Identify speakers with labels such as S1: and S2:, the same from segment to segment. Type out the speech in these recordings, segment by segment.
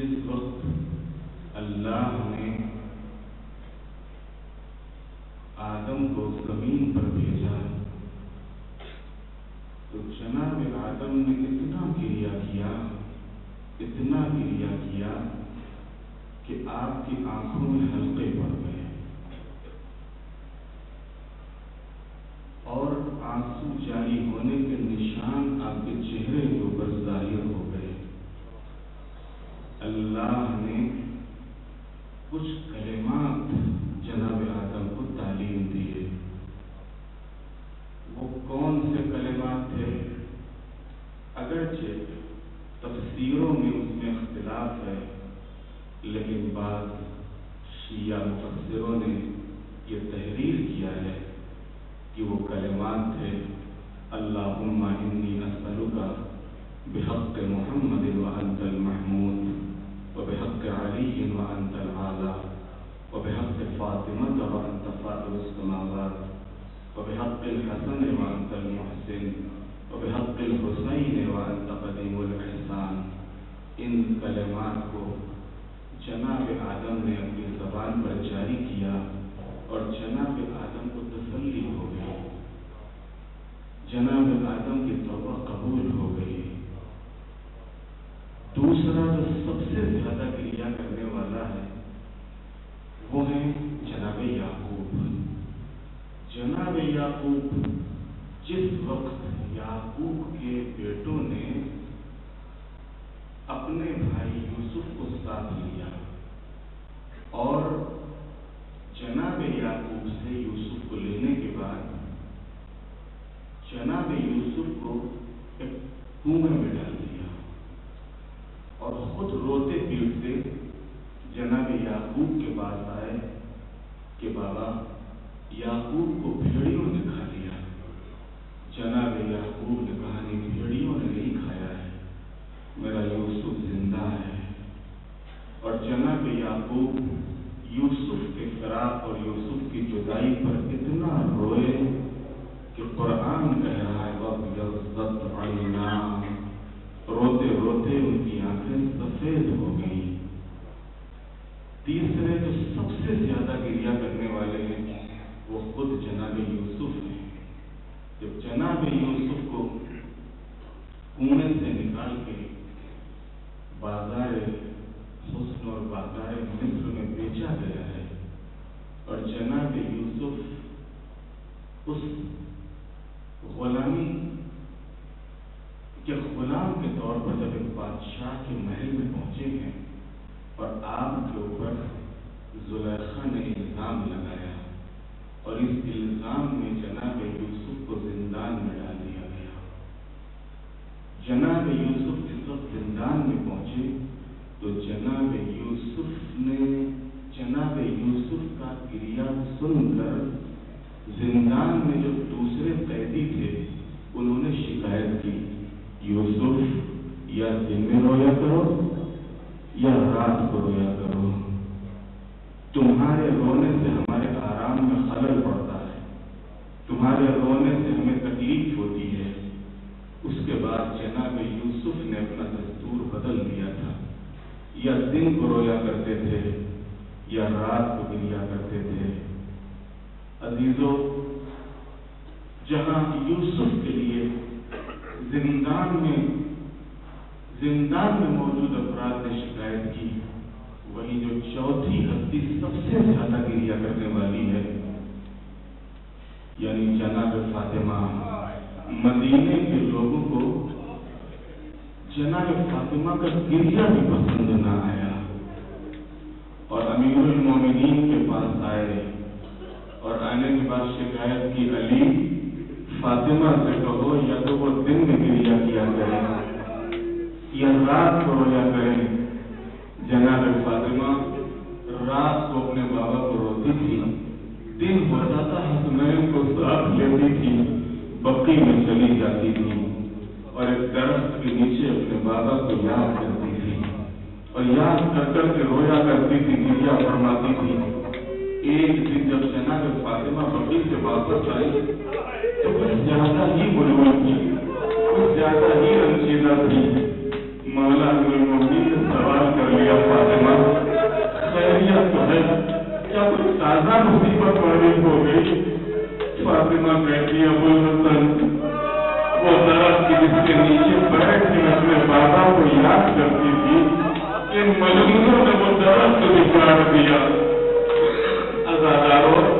S1: جس وقت اللہ نے آدم کو زمین پر بھیجا تو جناب آدم نے اتنا گریا کیا، اتنا گریا کیا کہ آپ کی آنکھوں میں حلقے پڑ گئے۔ اور آنسو جاری ہونے کے نشان آپ کے چہرے کے اوپر ظاہر ہو گئے اللہ نے کچھ کلمات جناب آدم کو تعلیم دیے وہ کون سے کلمات تھے اگرچہ تفسیروں میں اس میں اختلاف ہے لیکن بعض شیعہ مفسروں نے یہ تحریر کیا ہے کہ وہ کلمات تھے، اللہم انی اسألک بحق محمد وانت المحمود وبحق علی وانت العالی وبحق فاطمة وانت فاطر السماوات وبحق الحسن وانت المحسن وبحق الحسین وانت قدیم الاحسان ان کلمات کو جناب آدم نے اپنی زبان پر جاری کیا اور جناب آدم کو تسلی ہو جناب آدم کی توبہ قبول ہو گئی۔ دوسرا جو سب سے زیادہ کریا کرنے والا ہے، وہ ہے جناب یعقوب۔ جناب یعقوب، جس وقت یعقوب کے بیٹوں نے اپنے بھائی یوسف کو ساتھ لیا اور جناب یعقوب سے یوسف کو لینے کے بعد جناب یوسف کو ایک کنویں میں ڈال دیا اور خود روتے پیٹتے جناب یعقوب کے پاس آئے کہ بابا، یعقوب کو بھیڑیوں نے کھا لیا۔ جناب یعقوب نے کہا، نہیں، بھیڑیوں نے نہیں کھایا ہے، میرا یوسف زندہ ہے۔ اور جناب یعقوب، یوسف کے فراق اور یوسف کی جدائی پر اتنا روئے قرآن کہہ رہا ہے روتے روتے ان کی آنکھیں سفید ہو گئی تیسرے جو سب سے زیادہ گریا کرنے والے ہیں، وہ خود جناب یوسف ہیں۔ جب جناب یوسف کو کنویں کے طور پر جب ایک بادشاہ کے محل میں پہنچے ہیں اور آپ کے اوپر زلیخا نے الزام لگایا اور اس الزام میں جناب یوسف کو
S2: زندان میں ڈال دیا گیا۔ جناب یوسف جس وقت زندان میں پہنچے تو جناب یوسف نے جناب یوسف کا کریا سن کر زندان میں جو دوسرے قیدی تھے انہوں نے شکایت کی۔ یوسف یا دن میں رویا کرو یا رات کو رویا کرو۔ تمہارے رونے سے ہمارے آرام میں خلل پڑتا ہے۔ تمہارے رونے سے ہمیں تکلیف ہوتی ہے۔ اس کے بعد جناب یوسف نے اپنا دستور بدل دیا تھا۔ یا دن کو رویا کرتے تھے یا رات کو گریا کرتے تھے۔ عزیزوں جہاں یوسف کے لیے زندان میں زندان میں موجود افراد نے شکایت کی وہی جو چوتھی ہستی سب سے زیادہ گریا کرنے والی ہے۔ یعنی جناب فاطمہ۔ مدینے کے لوگوں کو جناب فاطمہ کا گریا بھی پسند نہ آیا۔ اور امیر المومنین کے پاس آئے۔ اور آنے کے بعد شکایت کی علی فاطمہ سے کہو یا تو وہ دن میں گریا کیا کرے یا رات کو رویا کرے۔ جناب فاطمہ، رات کو اپنے بابا کو روتی تھی، دن ہو جاتا ہے تو میں ان کو ساتھ لیتی تھی، بقی میں چلی جاتی تھی۔ اور ایک درخت کے نیچے اپنے بابا کو یاد کرتی تھی۔ اور یاد کر کر کے رویا کرتی تھی گریا فرماتی تھی۔ ایک دن جب جناب فاطمہ بقی سے واپس آئی جاتا ہی لیا فاطمہ خیریت وہ اپنے بابا کو یاد کرتی تھی ان نے وہ درخت بگاڑ دیا ازاداروں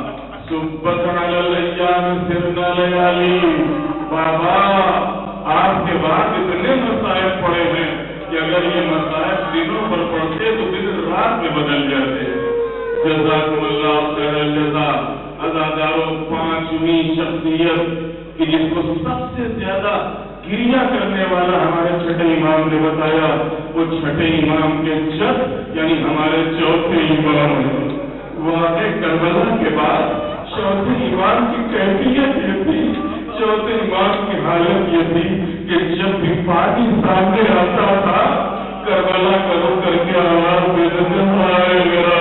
S2: بابا آپ کے بعد اتنے مسائل پڑے ہیں کہ اگر یہ مسائل دنوں پر پڑتے تو دن رات میں بدل جاتے جزاکم اللہ خیر الجزا ازاداروں پانچویں شخصیت کہ جس کو سب سے زیادہ گریا کرنے والا ہمارے چھٹے امام نے بتایا وہ چھٹے امام کے چھت یعنی ہمارے چوتھے امام وہ آگے کربلا کے بعد چوتھے ایمان کی کیفیت یہ تھی، چوتھے ایمان کی حالت یہ تھی کہ جب بھی پانی سامنے آتا تھا، کربلا کرو کر کے آواز دے دیتے میرا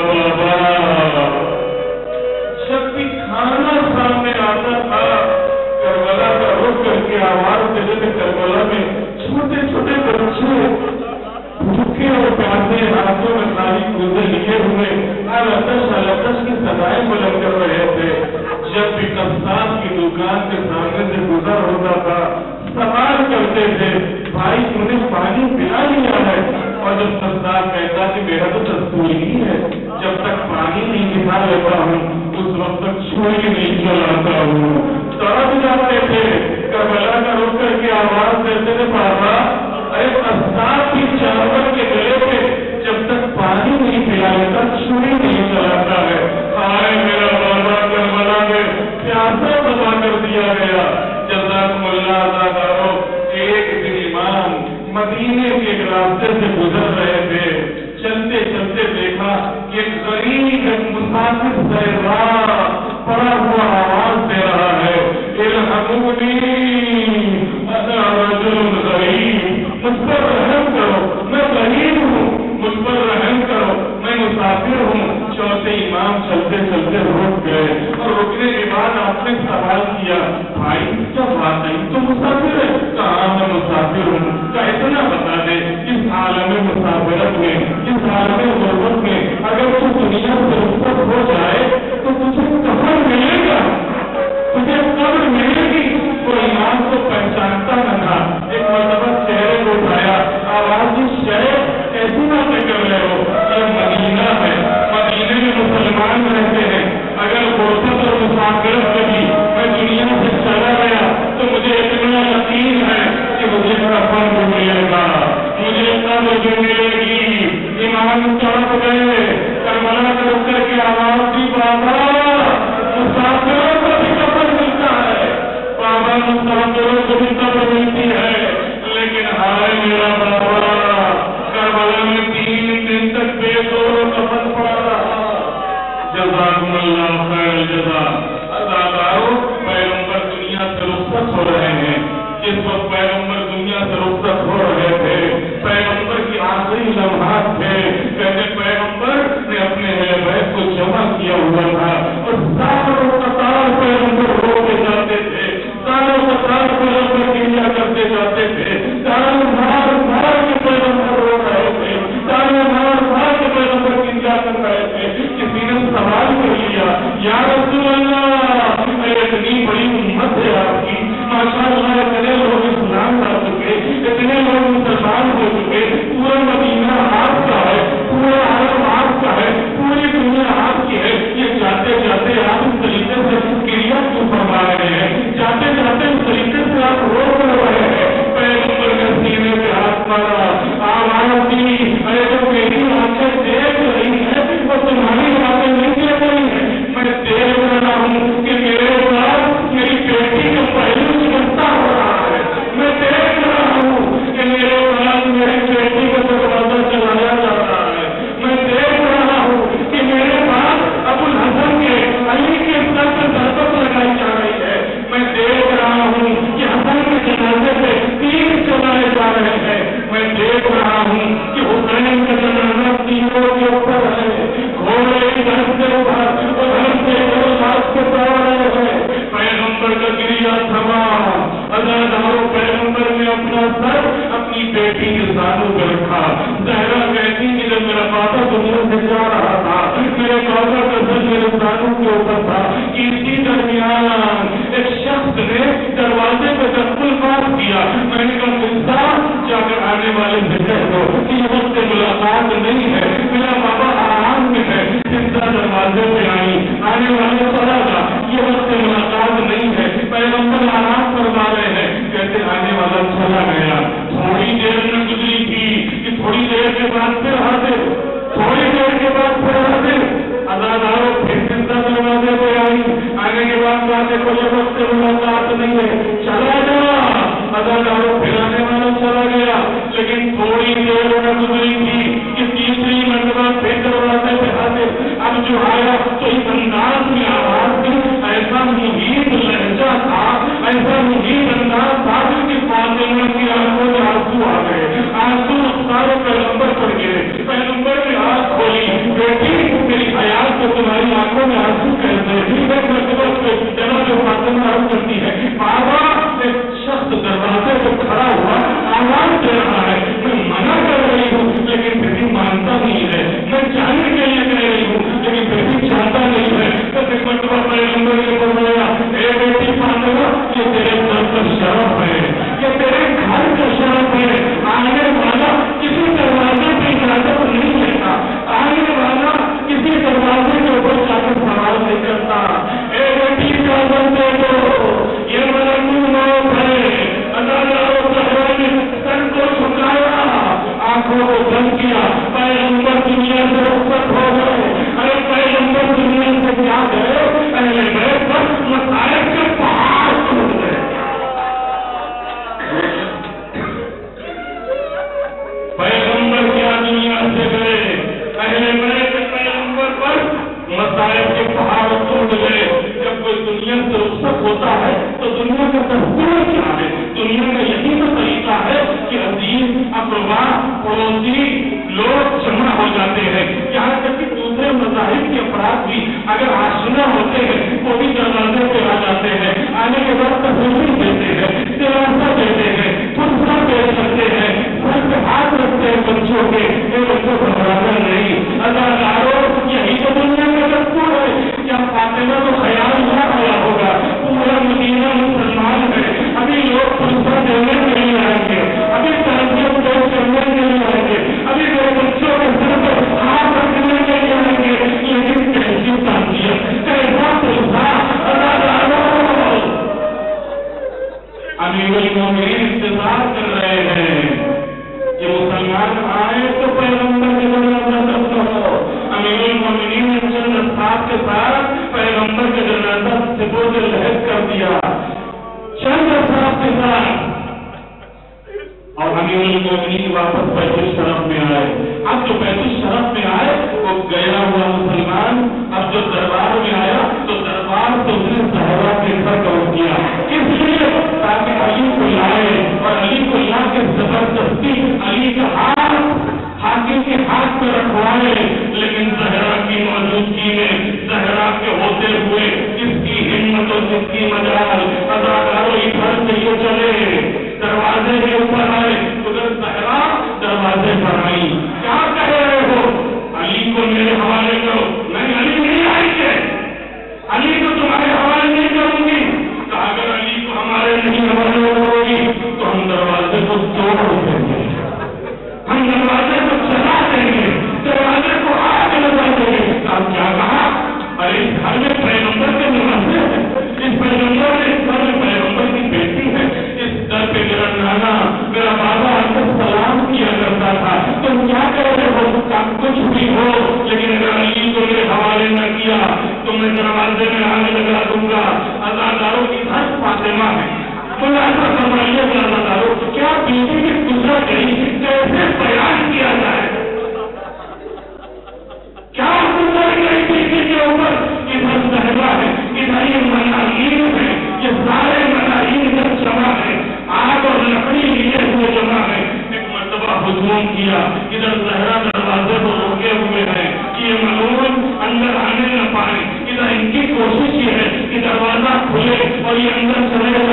S2: زہرا دروازے کو روکے ہوئے ہیں کہ یہ ملعون اندر آنے نہ پائے۔ ادھر ان کی کوشش یہ ہے کہ دروازہ کھلے اور یہ اندر چلے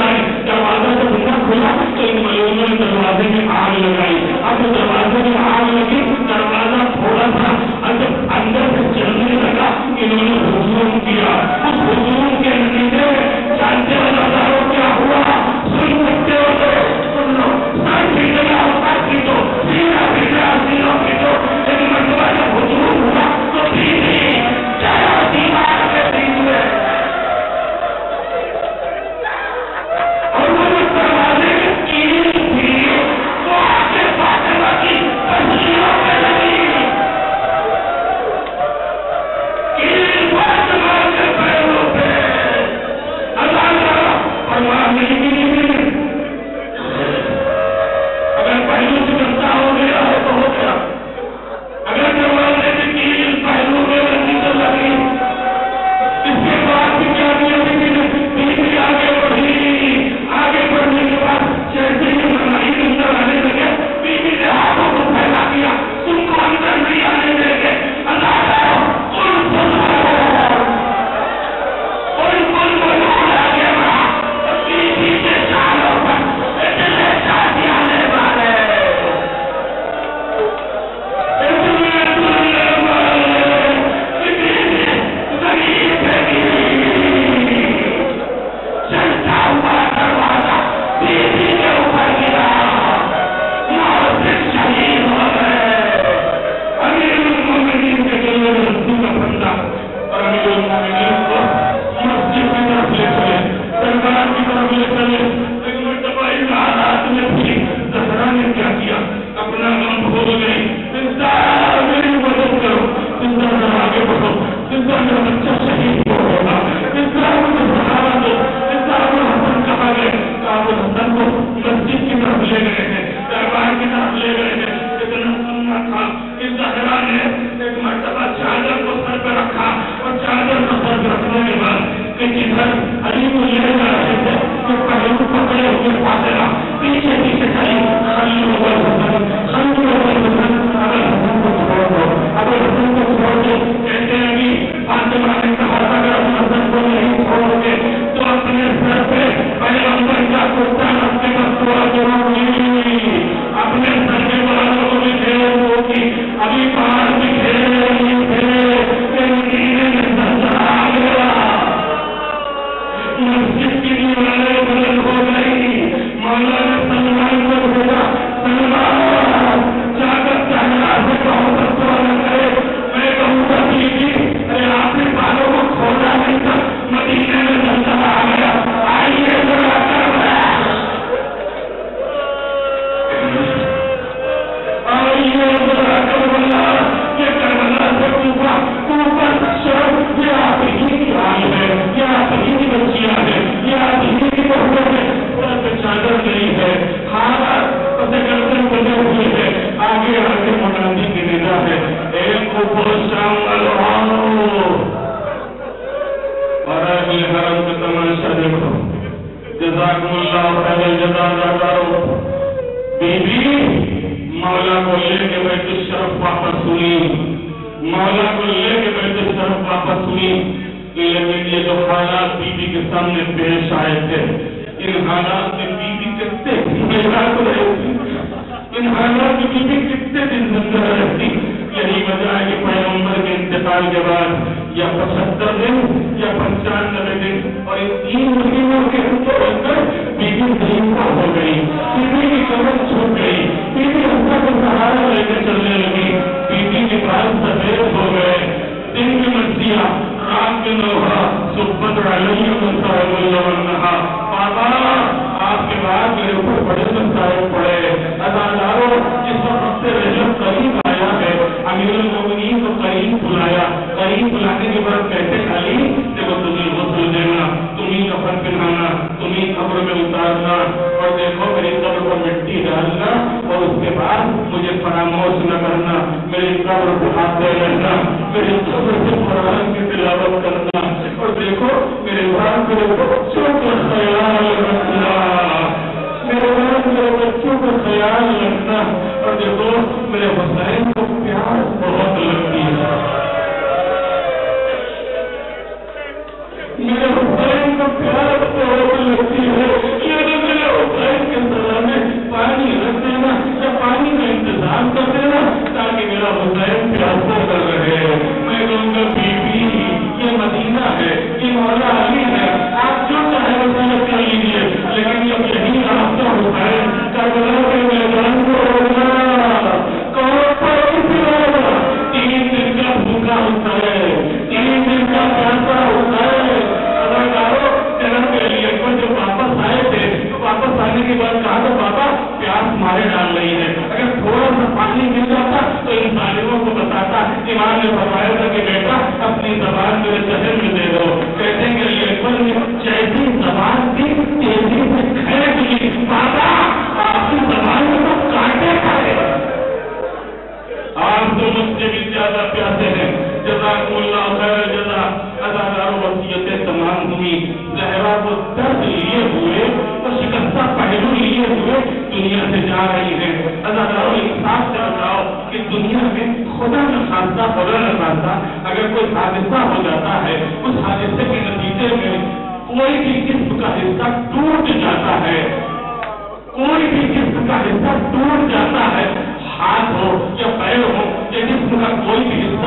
S2: জন্য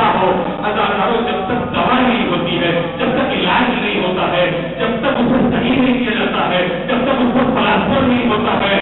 S2: حصہ ہو اداکاروں جب تک دوا نہیں ہوتی ہے، جب تک علاج نہیں ہوتا ہے، جب تک اس کو صحیح نہیں کیا جاتا ہے، جب تک اس کو پلاسٹر نہیں ہوتا ہے